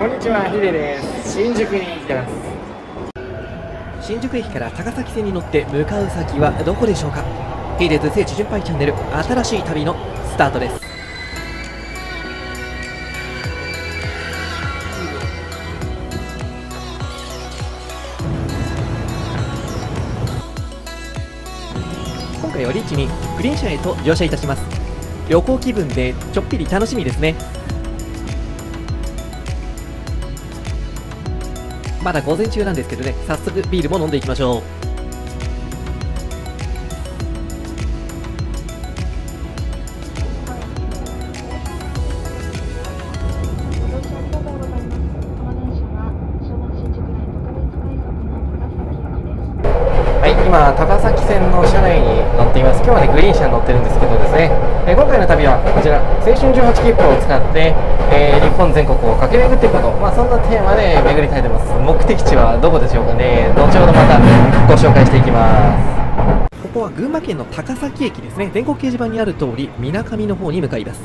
こんにちは、ヒデです。新宿に来てます。新宿駅から高崎線に乗って向かう先はどこでしょうか？ヒデズ聖地巡拝チャンネル。新しい旅のスタートです。今回はリッチにグリーン車へと乗車いたします。旅行気分でちょっぴり楽しみですね。まだ午前中なんですけどね。早速ビールも飲んでいきましょう。はい、今、高崎線の車内に乗っています。今日はね、グリーン車に乗ってるんですけどですね、えー今回の旅はこちら、青春18切符を使って、えー日本全国を駆け巡っていくこと、まあ、そんなテーマで巡りたいと思います。目的地はどこでしょうかね、後ほどまたご紹介していきます。ここは群馬県の高崎駅ですね全国掲示板にある通り水上の方に向かいます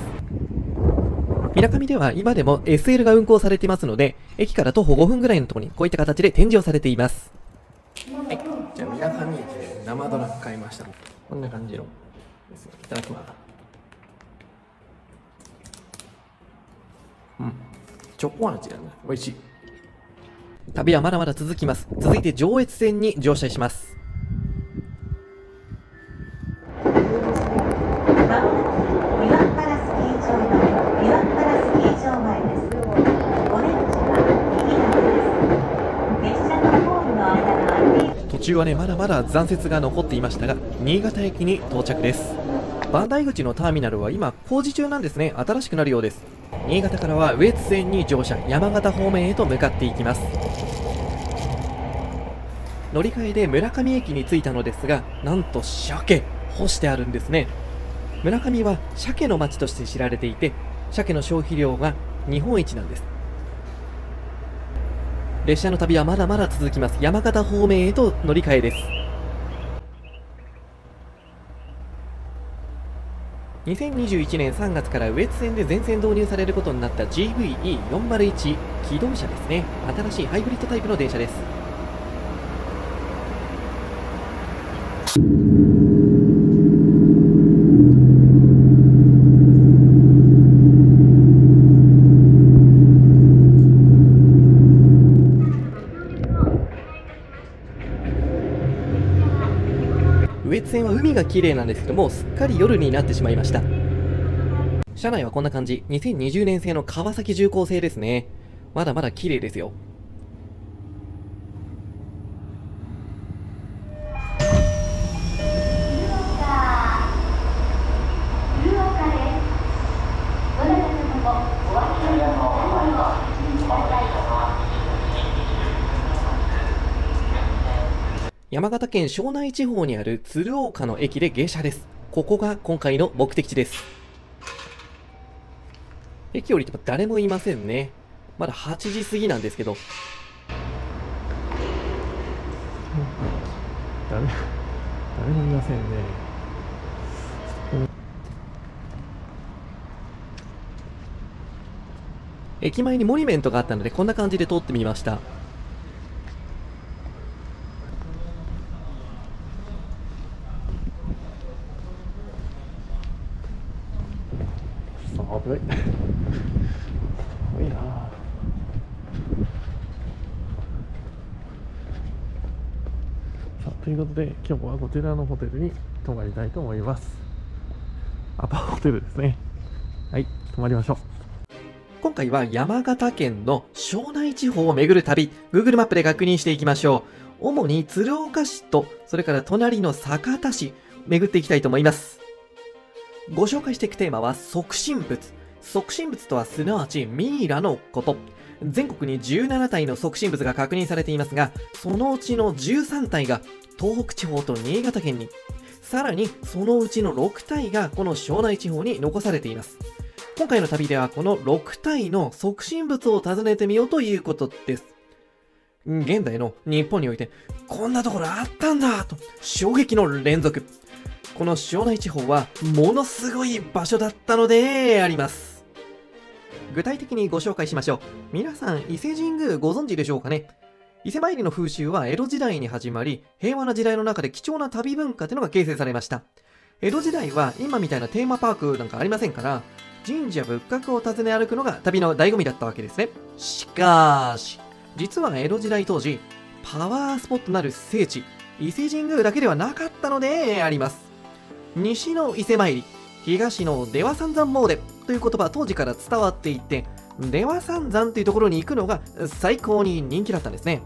水上では今でも SL が運行されていますので駅から徒歩5分ぐらいのところにこういった形で展示をされていますはい、じゃあ、水上駅で生ドラ買いました。こんな感じのですね。いただきます。うん、チョコ味だね。美味しい。旅はまだまだ続きます。続いて上越線に乗車します。途中はねまだまだ残雪が残っていましたが新潟駅に到着です。磐梯口のターミナルは今工事中なんですね。新しくなるようです新潟からは羽越線に乗車山形方面へと向かっていきます。乗り換えで村上駅に着いたのですがなんと鮭干してあるんですね。村上は鮭の町として知られていて鮭の消費量が日本一なんです。列車の旅はまだまだ続きます。山形方面へと乗り換えです。2021年3月から羽越線で全線導入されることになった GVE401 機動車ですね。新しいハイブリッドタイプの電車です。海が綺麗なんですけどもすっかり夜になってしまいました。車内はこんな感じ。2020年製の川崎重工製ですね。まだまだ綺麗ですよ。山形県庄内地方にある鶴岡の駅で下車です。ここが今回の目的地です。駅降りても誰もいませんね。まだ8時過ぎなんですけど。誰誰もいませんね。駅前にモニュメントがあったのでこんな感じで通ってみましたさあ、危ない。いいな。さあ、ということで、今日はこちらのホテルに泊まりたいと思います。アパホテルですね。はい、泊まりましょう。今回は山形県の庄内地方を巡る旅 Google マップで確認していきましょう主に鶴岡市とそれから隣の酒田市巡っていきたいと思いますご紹介していくテーマは促進物促進物とはすなわちミイラのこと全国に17体の促進物が確認されていますがそのうちの13体が東北地方と新潟県にさらにそのうちの6体がこの庄内地方に残されています今回の旅ではこの6体の促進物を訪ねてみようということです。現代の日本においてこんなところあったんだと衝撃の連続。この庄内地方はものすごい場所だったのであります。具体的にご紹介しましょう。皆さん、伊勢神宮ご存知でしょうかね？伊勢参りの風習は江戸時代に始まり、平和な時代の中で貴重な旅文化というのが形成されました。江戸時代は今みたいなテーマパークなんかありませんから、神社仏閣を訪ね歩くのが旅の醍醐味だったわけですね。しかーし、実は江戸時代当時、パワースポットなる聖地、伊勢神宮だけではなかったのであります。西の伊勢参り、東の出羽三山詣という言葉は当時から伝わっていて、出羽三山というところに行くのが最高に人気だったんですね。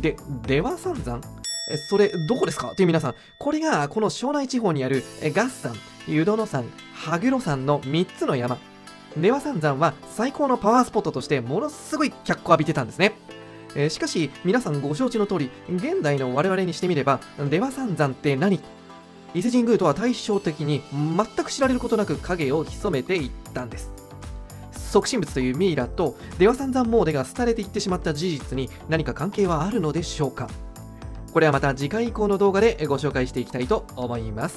で、出羽三山？それどこですか？という皆さん、これがこの庄内地方にある合山、湯殿山、羽黒山の3つの山。出羽三山は最高のパワースポットとしてものすごい脚光浴びてたんですね。え、しかし、皆さんご承知の通り、現代の我々にしてみれば、出羽三山って何？伊勢神宮とは対照的に全く知られることなく影を潜めていったんです。即身仏というミイラと出羽三山詣が廃れていってしまった事実に何か関係はあるのでしょうか？これはまた次回以降の動画でご紹介していきたいと思います。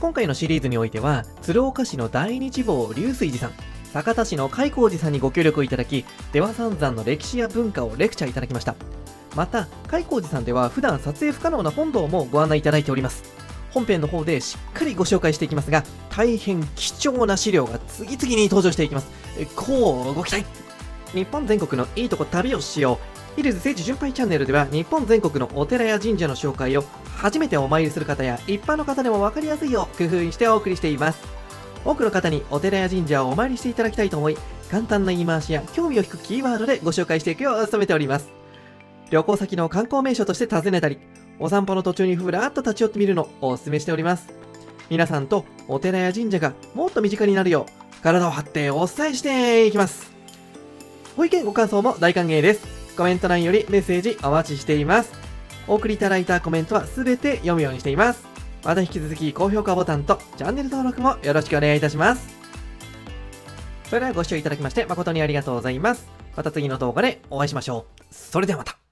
今回のシリーズにおいては、鶴岡市の大日坊流水寺さん、酒田市の海光寺さんにご協力いただき、出羽三山の歴史や文化をレクチャーいただきました。また、海光寺さんでは普段撮影不可能な本堂もご案内いただいております。本編の方でしっかりご紹介していきますが、大変貴重な資料が次々に登場していきます。こうご期待日本全国のいいとこ旅をしよう。ヒルズ聖地巡拝チャンネルでは日本全国のお寺や神社の紹介を初めてお参りする方や一般の方でも分かりやすいよう工夫してお送りしています。多くの方にお寺や神社をお参りしていただきたいと思い、簡単な言い回しや興味を引くキーワードでご紹介していくよう努めております。旅行先の観光名所として訪ねたり、お散歩の途中にふらっと立ち寄ってみるのをお勧めしております。皆さんとお寺や神社がもっと身近になるよう、体を張ってお伝えしていきます。ご意見ご感想も大歓迎です。コメント欄よりメッセージお待ちしています。お送りいただいたコメントはすべて読むようにしています。また引き続き高評価ボタンとチャンネル登録もよろしくお願いいたします。それではご視聴いただきまして誠にありがとうございます。また次の動画でお会いしましょう。それではまた。